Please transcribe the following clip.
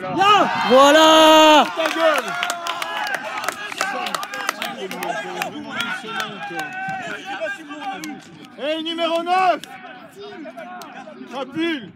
Là Voilà. Ta gueule numéro 9 Crapule